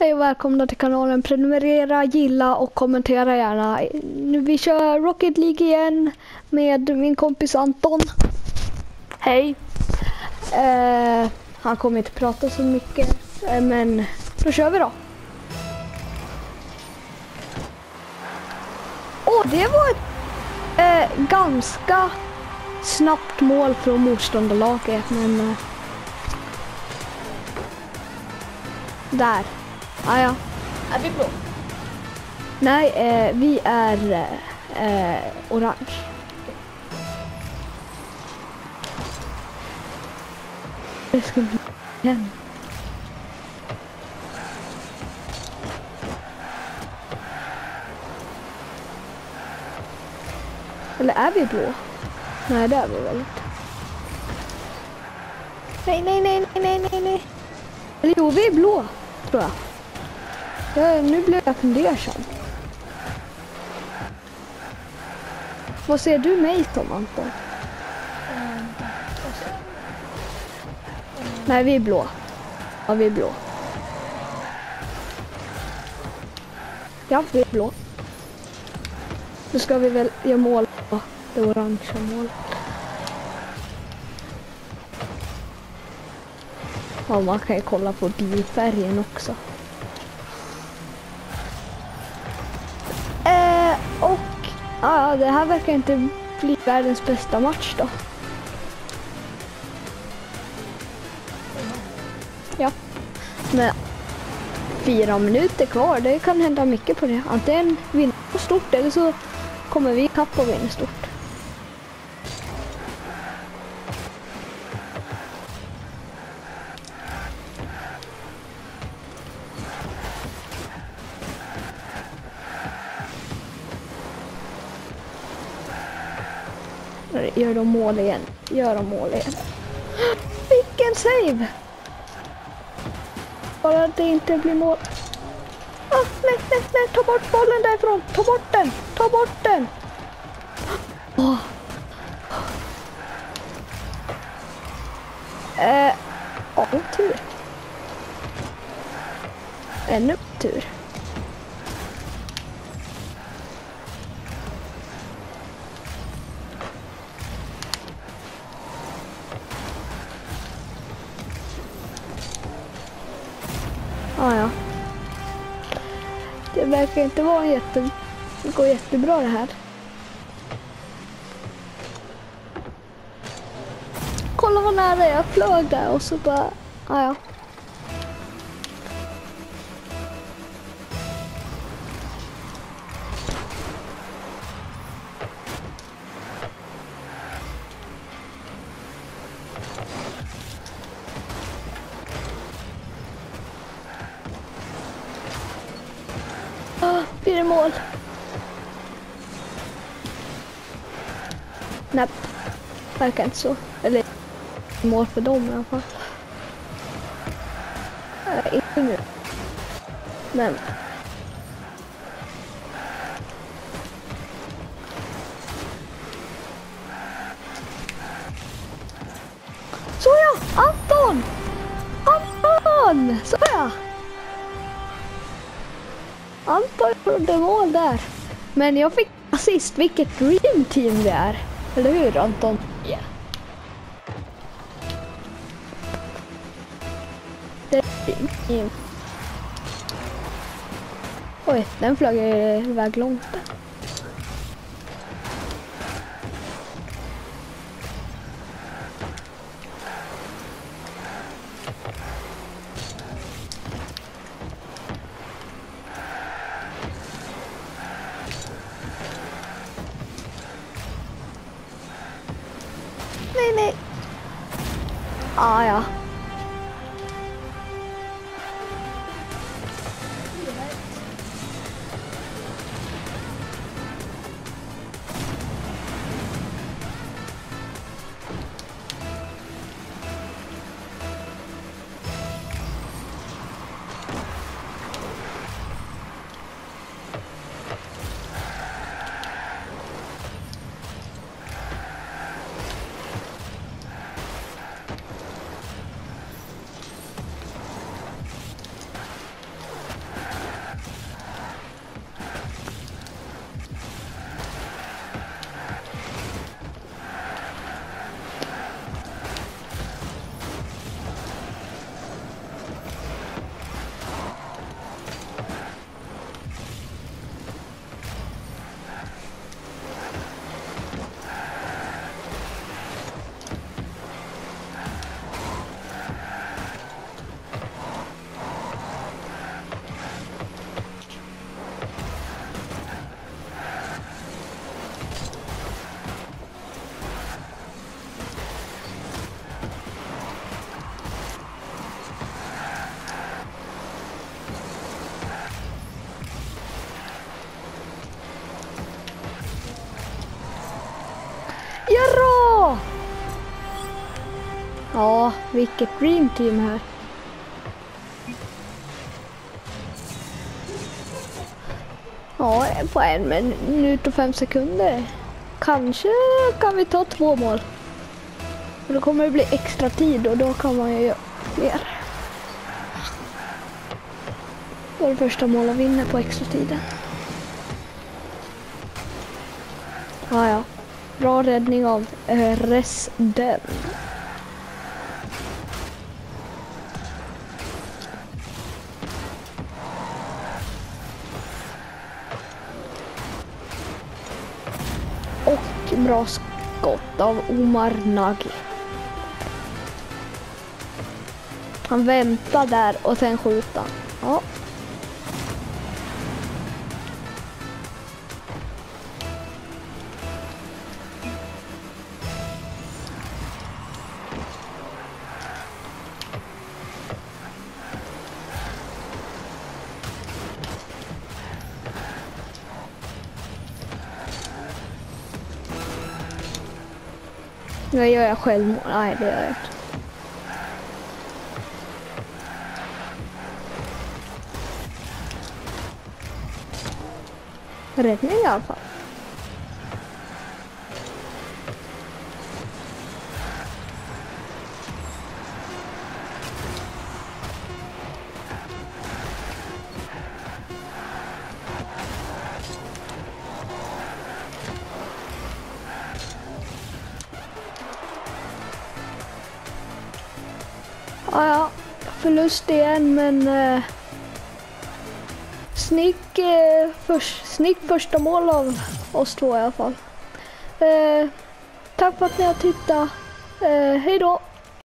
Hej och välkomna till kanalen. Prenumerera, gilla och kommentera gärna. Nu vi kör Rocket League igen med min kompis Anton. Hej. Eh, han kommer inte prata så mycket, eh, men då kör vi då. Åh, det var ett eh, ganska snabbt mål från motståndarlaget, men... Eh, där. Ah, ja. Är vi blå? Nej, eh, vi är eh, orange. Det ska bli igen. Eller är vi blå? Nej, det är vi väl inte. Nej, nej, nej, nej, nej, nej, nej. Eller jo, vi är blå, tror jag. Ja, nu blev jag fundersam. Vad ser du mig som Anton? Nej, vi är blå. Ja, vi är blå. Ja, vi är blå. Nu ska vi väl göra mål på det orangea målet. Ja, man kan ju kolla på bilfärgen också. Ja, det här verkar inte bli världens bästa match då. Ja, men fyra minuter kvar, det kan hända mycket på det. Antingen vinna stort eller så kommer vi ikapp och vinna stort. Gör de mål igen. Gör de mål igen. Vilken save! Bara att det inte blir mål. Ah, nej, nej, nej, ta bort bollen därifrån. Ta bort den, ta bort den. Oh. Eh, ja, tur. Ännu tur. Ah, ja. Det verkar inte vara jätte... Det går jättebra det här. Kolla vad nära jag flög där och så bara... Ah, ja. Blir det mål? Nej, verkar inte så. Eller mål för dem i alla fall. Äh, inte nu. Men. Såja! Anton! Anton! Såja! Anton gjorde mål där. Men jag fick assist. Vilket dream team det är. Eller hur Anton? Ja. Yeah. Det är dream team. Oj, den flög iväg långt där. Vilket dream team här. Ja, på en minut och fem sekunder. Kanske kan vi ta två mål. Och då kommer det bli extra tid och då kan man ju göra mer. fler. det första målet vinner på extra tiden. Ja, ja. Bra räddning av äh, bra skott av Omar Nagy. Han väntar där och sen skjuter han. Nu gör jag självmål. Nej, det gör jag inte. Räddning i alla fall. Ja, ja. Förlust igen, men... Eh, snick, eh, först, snick första mål av oss två i alla fall. Eh, tack för att ni har tittat. Eh, hej då!